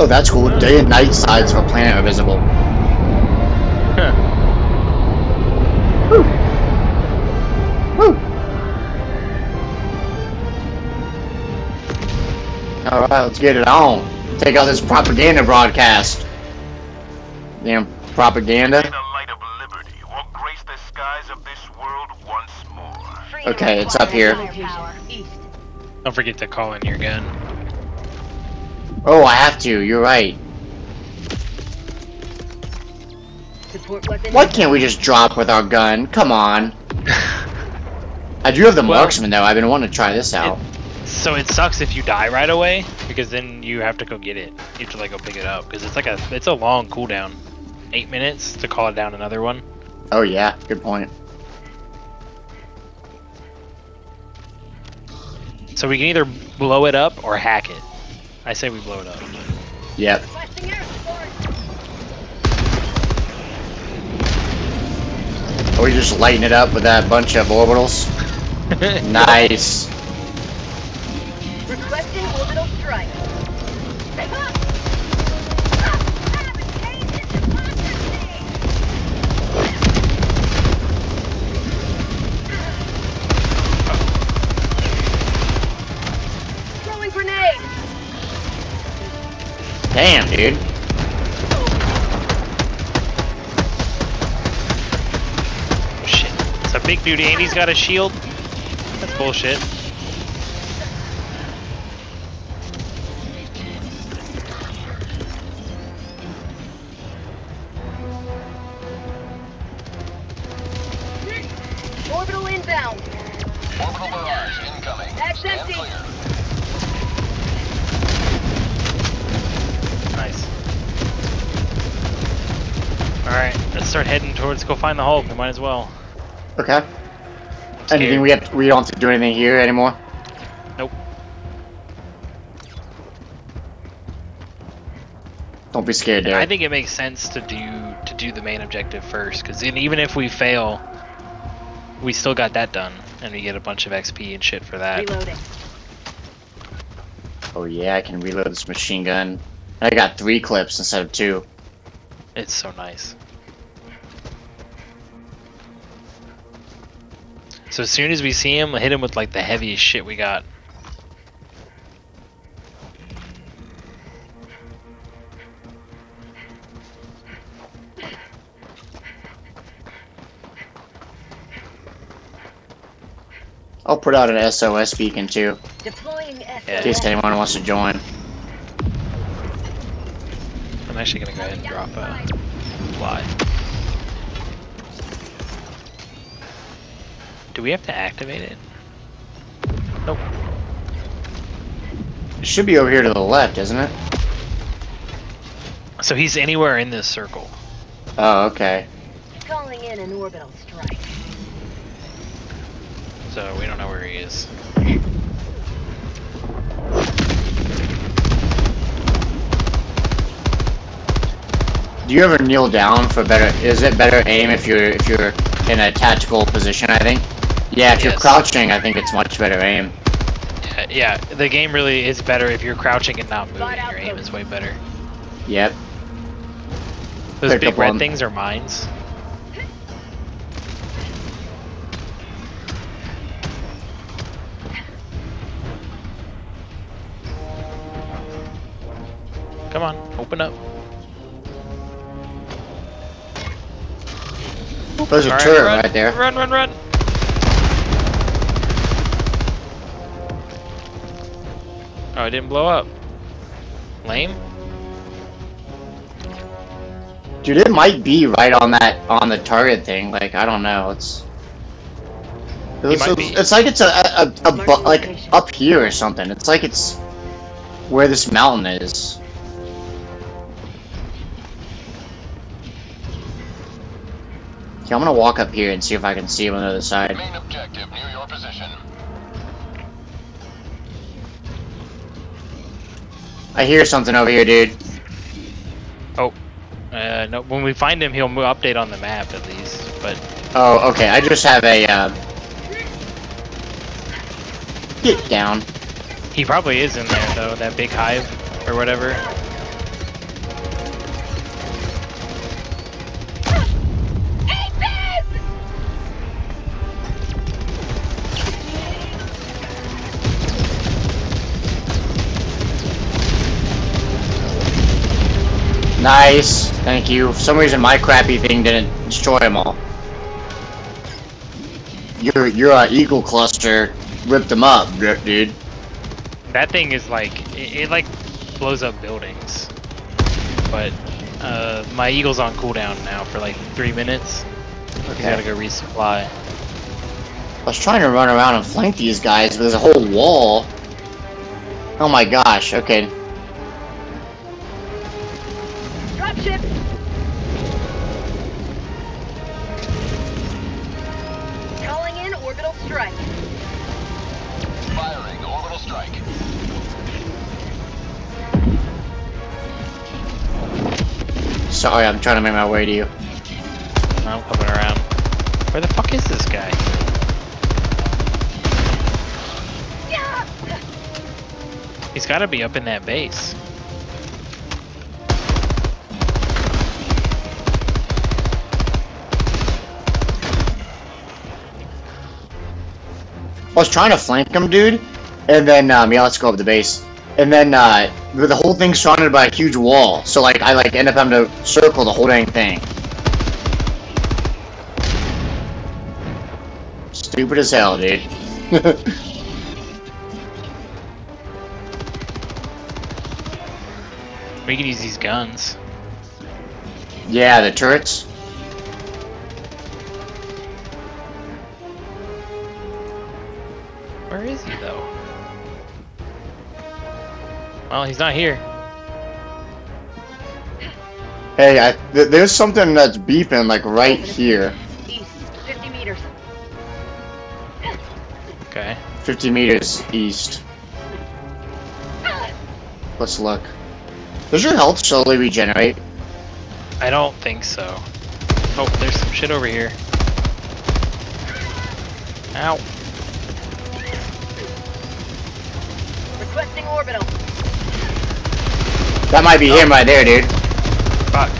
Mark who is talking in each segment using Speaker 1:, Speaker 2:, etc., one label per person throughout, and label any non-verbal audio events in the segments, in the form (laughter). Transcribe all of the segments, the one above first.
Speaker 1: Oh, that's cool. Day and night sides of a planet are visible. Woo. Woo. Alright, let's get it on. Take out this propaganda broadcast. Damn propaganda.
Speaker 2: the light of liberty will grace the skies of this world once more.
Speaker 1: Okay, it's up here.
Speaker 3: Don't forget to call in your gun.
Speaker 1: Oh, I have to. You're right.
Speaker 4: Support.
Speaker 1: Why can't we just drop with our gun? Come on. (laughs) I do have the
Speaker 3: Well-
Speaker 1: marksman though. I've been wanting to try this out.
Speaker 3: So it sucks if you die right away because then you have to go get it. You have to like go pick it up because it's like a it's a long cooldown, eight minutes to call it down another one.
Speaker 1: Oh yeah, good point.
Speaker 3: So we can either blow it up or hack it. I say we blow it up.
Speaker 1: Yep.
Speaker 4: Requesting air support.
Speaker 1: Are we just lighting it up with that bunch of orbitals? (laughs) Nice. Damn, dude.
Speaker 3: Oh, shit. It's a big dude and he's got a shield. That's bullshit. Start heading towards go find the Hulk. We might as well.
Speaker 1: Okay. Anything we have? We don't have to do anything here anymore.
Speaker 3: Nope.
Speaker 1: Don't be scared,
Speaker 3: I think it makes sense to do to do the main objective first, because even if we fail, we still got that done, and we get a bunch of XP and shit for that.
Speaker 4: Reloading.
Speaker 1: Oh yeah, I can reload this machine gun. I got three clips instead of two.
Speaker 3: It's so nice. So as soon as we see him, hit him with like the heaviest shit we got.
Speaker 1: I'll put out an SOS beacon too,
Speaker 4: Deploying
Speaker 1: in case anyone wants to join.
Speaker 3: I'm actually gonna go ahead and drop a fly. Do we have to activate it? Nope.
Speaker 1: It should be over here to the left, isn't it?
Speaker 3: So he's anywhere in this circle.
Speaker 1: Oh, okay.
Speaker 4: Calling in an orbital strike.
Speaker 3: So we don't know where he is.
Speaker 1: Do you ever kneel down for better? Is it better aim if you're if you're in a tactical position? I think. Yeah, if you're crouching, I think it's much better aim.
Speaker 3: Yeah, yeah, the game really is better if you're crouching and not moving. Your aim is way better.
Speaker 1: Yep.
Speaker 3: Those
Speaker 1: Picked
Speaker 3: big red
Speaker 1: one.
Speaker 3: things are mines. Come on, open up.
Speaker 1: There's a
Speaker 3: Alright,
Speaker 1: turret
Speaker 3: run,
Speaker 1: right there.
Speaker 3: Run, run, run. Oh, it didn't blow up. Lame.
Speaker 1: Dude, it might be right on that on the target thing. Like I don't know. It's it's,
Speaker 3: might
Speaker 1: it's,
Speaker 3: be.
Speaker 1: it's like it's a, a, a, bu- like up here or something. It's like it's where this mountain is. Okay, I'm gonna walk up here and see if I can see him on the other side.
Speaker 2: Main objective near your position.
Speaker 1: I hear something over here, dude.
Speaker 3: Oh. Uh, no, when we find him, he'll update on the map at least. But
Speaker 1: Oh, okay. I just have a. Uh... Get down.
Speaker 3: he probably is in there though. That big hive or whatever.
Speaker 1: Nice. Thank you. For some reason, my crappy thing didn't destroy them all. Your your uh, eagle cluster ripped them up, dude.
Speaker 3: That thing is like it, it like blows up buildings. But uh, my eagle's on cooldown now for like three minutes. Okay. Gotta go resupply.
Speaker 1: I was trying to run around and flank these guys, but there's a whole wall. Oh my gosh. Okay.
Speaker 4: Dropship. Calling in orbital strike.
Speaker 2: Firing orbital strike.
Speaker 1: Sorry, I'm trying to make my way to you.
Speaker 3: I'm coming around. Where the fuck is this guy? He's gotta be up in that base.
Speaker 1: Was trying to flank him, dude, and then um, yeah, let's go up the base. And then uh, the whole thing's surrounded by a huge wall, so like I like end up having to circle the whole dang thing. Stupid as hell, dude. (laughs)
Speaker 3: We can use these guns.
Speaker 1: yeah, the turrets.
Speaker 3: Well, he's not here.
Speaker 1: Hey, I, th there's something that's beeping like right here,
Speaker 4: East, 50 meters.
Speaker 3: Okay.
Speaker 1: 50 meters east. Let's look. Does your health slowly regenerate?
Speaker 3: I don't think so. Oh, there's some shit over here. Ow.
Speaker 4: Requesting orbital.
Speaker 1: That might be him right there, dude.
Speaker 3: Fuck.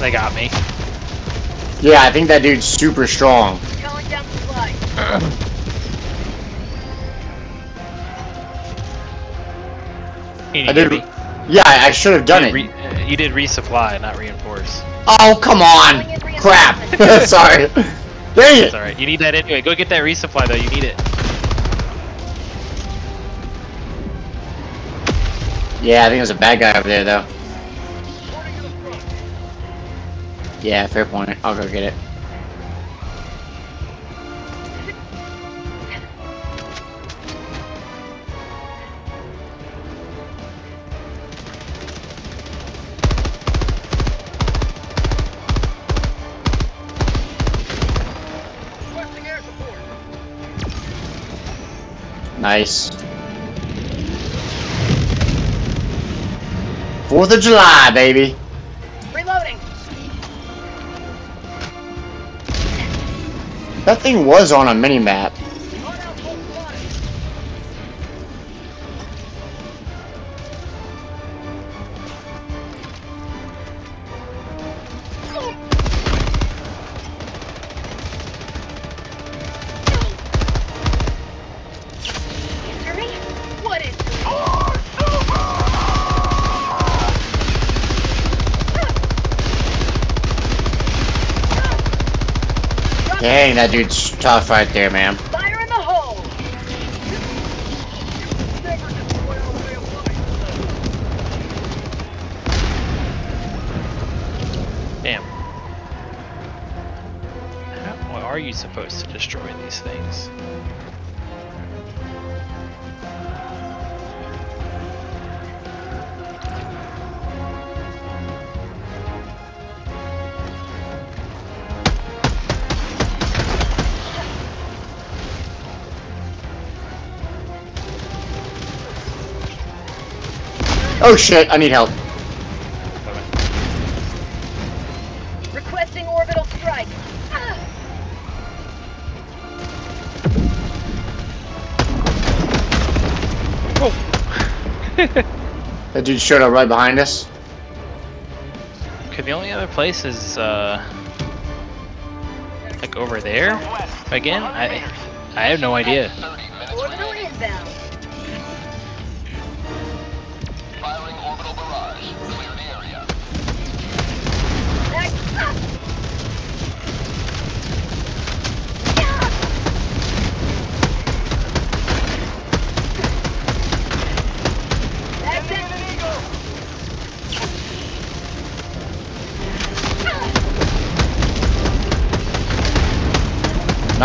Speaker 3: They got me.
Speaker 1: Yeah, I think that dude's super strong.
Speaker 4: Calling down supplies.
Speaker 3: You
Speaker 1: I did. Yeah, I, should have done
Speaker 3: you
Speaker 1: it.
Speaker 3: re- uh, you did resupply, not reinforce.
Speaker 1: Oh, come on! Crap! (laughs) Sorry. (laughs) Dang
Speaker 3: It's
Speaker 1: it!
Speaker 3: alright. You need that anyway. Go get that resupply though. You need it.
Speaker 1: Yeah, I think there's a bad guy over there, though. Yeah, fair point. I'll go get it. Nice. Fourth of July, baby.
Speaker 4: Reloading.
Speaker 1: That thing was on a mini map. Dang, that dude's tough right there, man. Oh shit, I need help.
Speaker 4: Requesting orbital strike. Ah! (laughs)
Speaker 1: That dude showed up right behind us.
Speaker 3: Okay, the only other place is uh like over there again. I. I have no idea.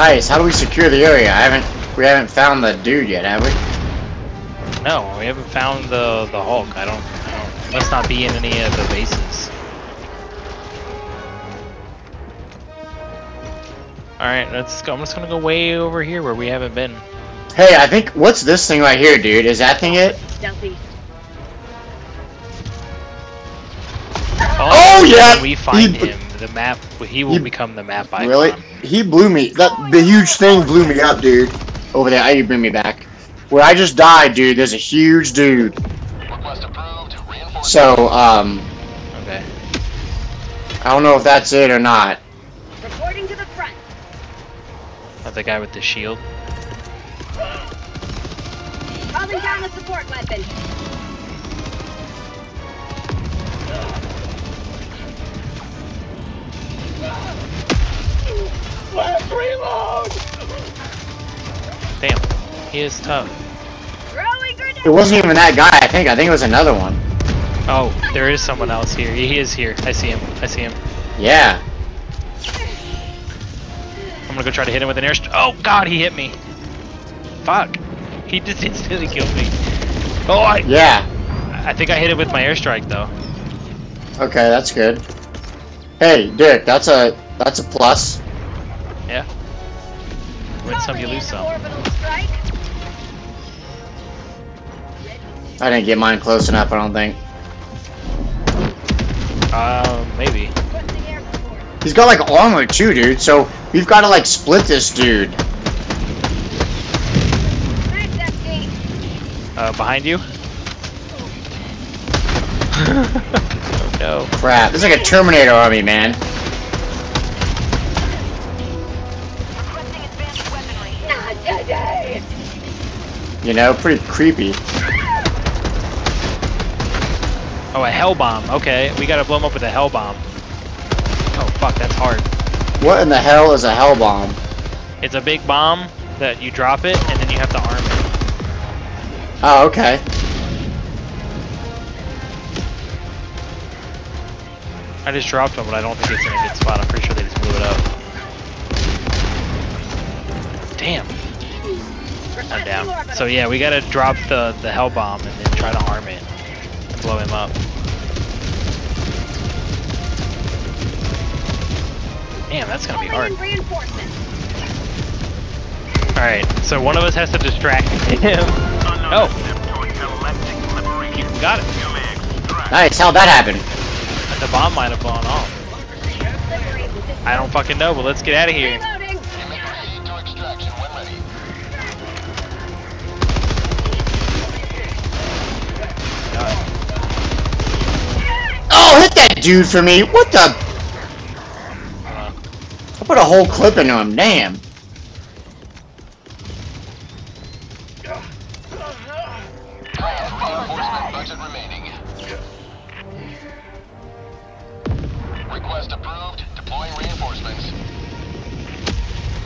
Speaker 1: Nice. How do we secure the area? I haven't. We haven't found the dude yet, have we?
Speaker 3: No, we haven't found the the Hulk. I don't. I don't must not be in any of the bases. All right, let's go. I'm just gonna go way over here where we haven't been.
Speaker 1: Hey, I think what's this thing right here, dude? Is that thing it?
Speaker 4: Stealthy.
Speaker 1: Oh, oh,
Speaker 3: yeah! We find
Speaker 1: He-
Speaker 3: him, the map. He will
Speaker 1: He-
Speaker 3: become the map icon.
Speaker 1: Really? He blew me. That the huge thing blew me up, dude. Over there, I need to bring me back. Where I just died, dude. There's a huge dude.
Speaker 2: Request approved. Reinforcement.
Speaker 1: So, um,
Speaker 3: Okay.
Speaker 1: I don't know if that's it or not.
Speaker 4: Reporting to the front.
Speaker 3: Not the guy with the shield.
Speaker 4: Calling down a support weapon.
Speaker 3: Damn. He is tough.
Speaker 4: Throwing.
Speaker 1: It wasn't even that guy. I think. I think it was another one.
Speaker 3: Oh, there is someone else here. He is here. I see him. I see him.
Speaker 1: Yeah.
Speaker 3: I'm gonna go try to hit him with an airstrike. Oh God, he hit me. Fuck. He (laughs) just instantly killed me. Oh, I.
Speaker 1: Yeah.
Speaker 3: I think I hit it with my airstrike though.
Speaker 1: Okay, that's good. Hey, Dick. That's a that's a plus.
Speaker 3: Yeah. Win some, you lose some.
Speaker 1: I didn't get mine close enough. I don't think.
Speaker 3: Um, maybe.
Speaker 4: Requesting air support.
Speaker 1: He's got like armor too, dude. So we've got to like split this dude.
Speaker 3: Uh, behind you. oh (laughs) (laughs) no.
Speaker 1: Crap. This is like a Terminator army, man. You know, pretty creepy.
Speaker 3: Oh, a hell bomb. Okay, we gotta blow him up with a hell bomb. Oh fuck, that's hard.
Speaker 1: What in the hell is a hell bomb?
Speaker 3: It's a big bomb that you drop it and then you have to arm it.
Speaker 1: Oh, okay.
Speaker 3: I just dropped one, but I don't think it's in a good spot. I'm pretty sure they just blew it up. Damn, I'm down. So yeah, we gotta drop the the hell bomb and then try to arm it and blow him up. Damn, that's gonna be
Speaker 4: Calling
Speaker 3: hard.
Speaker 4: in reinforcements.
Speaker 3: All right, so one of us has to distract him. Oh, you got it.
Speaker 1: Nice. How'd that happen?
Speaker 3: The bomb might have blown off. I don't fucking know, but let's get out of here.
Speaker 1: Dude for me. What the? I put a whole clip into him. Damn.
Speaker 2: Reinforcement budget remaining. Request approved. Deploying reinforcements.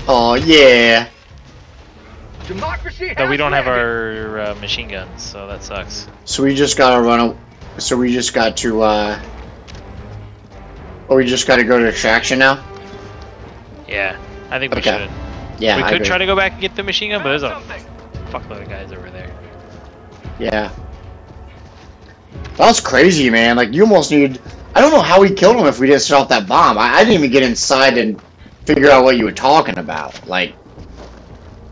Speaker 1: Oh yeah.
Speaker 4: Democracy.
Speaker 3: but we don't have our uh, machine guns, so that sucks.
Speaker 1: So we just gotta run. A, so we just got to. uh... Oh, we just got to go to extraction now.
Speaker 3: Yeah, I think we
Speaker 1: Okay.
Speaker 3: should.
Speaker 1: Yeah.
Speaker 3: we could try to go back and get the machine gun, but there's a fuckload of guys over there.
Speaker 1: Yeah. That was crazy, man. Like you almost need. I don't know how we killed him if we didn't set off that bomb. I, I didn't even get inside and figure out what you were talking about. Like,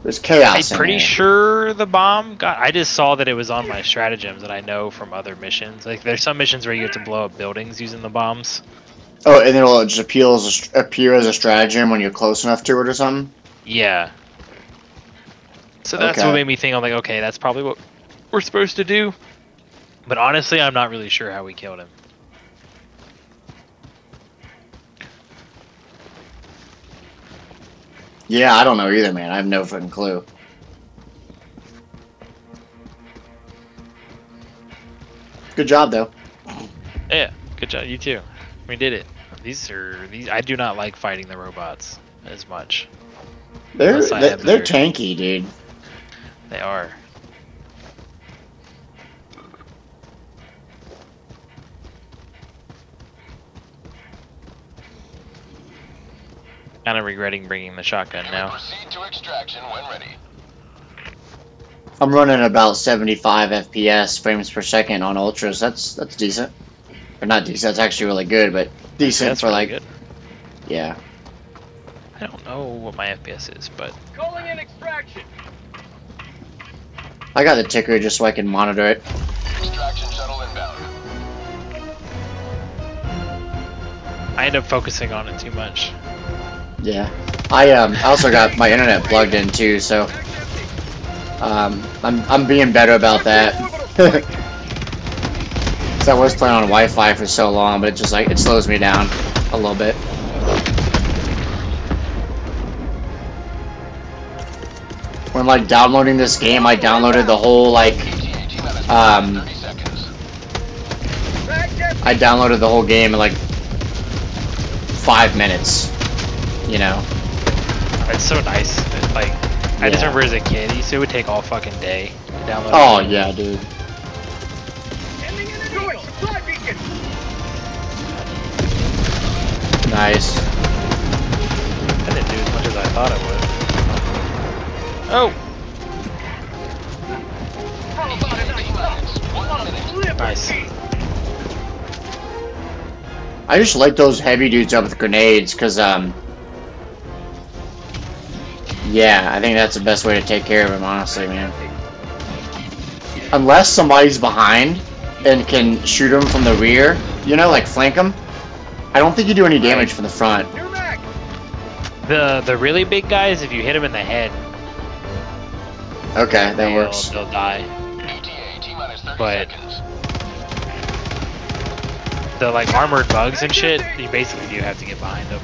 Speaker 1: there's chaos.
Speaker 3: I'm
Speaker 1: in
Speaker 3: pretty
Speaker 1: there.
Speaker 3: sure the bomb got. I just saw that it was on my stratagems that I know from other missions. Like there's some missions where you have to blow up buildings using the bombs.
Speaker 1: Oh, and it'll just appear as a, appear as a stratagem when you're close enough to it or something.
Speaker 3: Yeah. So that's
Speaker 1: Okay.
Speaker 3: what made me think. I'm like, okay, that's probably what we're supposed to do. But honestly, I'm not really sure how we killed him.
Speaker 1: Yeah, I don't know either, man. I have no fucking clue. Good job, though.
Speaker 3: Yeah, good job, you too. We did it. These are these. I do not like fighting the robots as much.
Speaker 1: They're they're, they're
Speaker 3: their-
Speaker 1: tanky, dude.
Speaker 3: They are. Kind of regretting bringing the shotgun now.
Speaker 5: to extraction when ready.
Speaker 1: I'm running about 75 FPS frames per second on ultras. That's that's decent. Or not decent. That's actually really good, but decent
Speaker 3: That's
Speaker 1: for
Speaker 3: really
Speaker 1: like
Speaker 3: good.
Speaker 1: yeah.
Speaker 3: I don't know what my FPS is, but
Speaker 4: Calling in extraction.
Speaker 1: I got the ticker just so I can monitor it.
Speaker 5: Extraction shuttle inbound.
Speaker 3: I end up focusing on it too much.
Speaker 1: Yeah. I um also got my internet plugged in too, so um I'm I'm being better about that. (laughs) Cause I was playing on Wi-Fi for so long, but it just like it slows me down a little bit. When like downloading this game, I downloaded the whole like Um,
Speaker 5: 30 seconds.
Speaker 4: Max empty.
Speaker 1: I downloaded the whole game in like five minutes. You know.
Speaker 3: It's so nice. It, like, I just remember as a kid, it used to- it would take all fucking day to download.
Speaker 1: Oh yeah, dude. Nice.
Speaker 3: I didn't do as much as I thought I would. Oh,
Speaker 4: How about a nice
Speaker 5: T-minus one minute.
Speaker 4: flip?
Speaker 3: nice.
Speaker 1: I just light those heavy dudes up with grenades, cause um. Yeah, I think that's the best way to take care of him, honestly, man. Unless somebody's behind and can shoot him from the rear, you know, like flank him. I don't think you do any damage from the front.
Speaker 3: The the really big guys, if you hit them in the head,
Speaker 1: Okay, that
Speaker 3: they'll,
Speaker 1: works.
Speaker 3: they'll die.
Speaker 5: ETA T-minus 30
Speaker 3: But- The like armored bugs and shit, you basically do have to get behind them.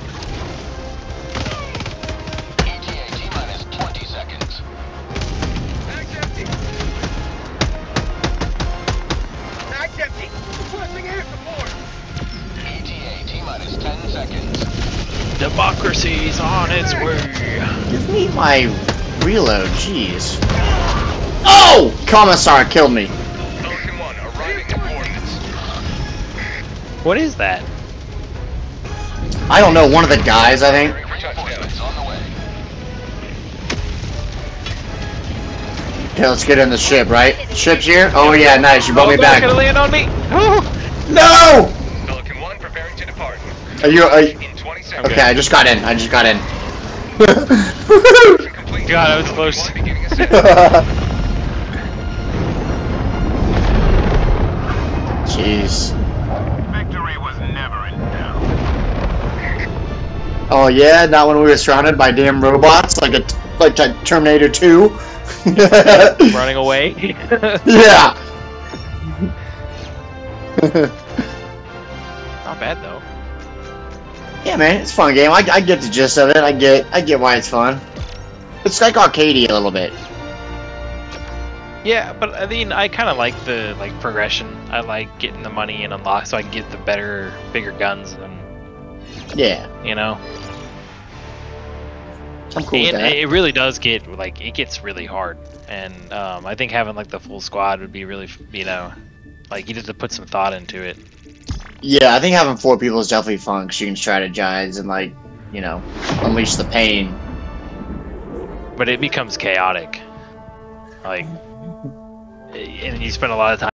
Speaker 1: My reload, jeez. Oh! Commissar killed me.
Speaker 2: Pelican 1 arriving at coordinates.
Speaker 3: What is that?
Speaker 1: I don't know, one of the guys, I think.
Speaker 5: Reinforcements on the way.
Speaker 1: Okay, let's get in the ship, right? Ship's here? Oh yeah, nice, you brought me
Speaker 3: Oh,
Speaker 1: back.
Speaker 3: Gonna land on me. Oh. (gasps)
Speaker 1: No!
Speaker 2: Pelican 1 preparing to depart.
Speaker 1: Are you, are you-
Speaker 2: In 20 seconds.
Speaker 1: Okay, I just got in, I just got in.
Speaker 2: Complete.
Speaker 3: God, I was close.
Speaker 2: One beginning ascent.
Speaker 1: Jeez.
Speaker 2: Victory was never in doubt.
Speaker 1: Oh yeah, not when we were surrounded by damn robots, like a like a Terminator 2. (laughs)
Speaker 3: Running away. (laughs)
Speaker 1: yeah.
Speaker 3: Not bad though.
Speaker 1: Yeah, man, it's a fun game. I, I get the gist of it. I get I get why it's fun. It's like arcadey a little bit.
Speaker 3: Yeah, but I mean, I kind of like the like progression. I like getting the money and unlock so I can get the better, bigger guns, and
Speaker 1: Yeah,
Speaker 3: you know.
Speaker 1: I'm cool that.
Speaker 3: it really does get like it gets really hard, and um, I think having like the full squad would be really, you know, like you have to put some thought into it.
Speaker 1: Yeah, I think having four people is definitely fun because you can strategize and like, you know, unleash the pain.
Speaker 3: But it becomes chaotic, like, and you spend a lot of time.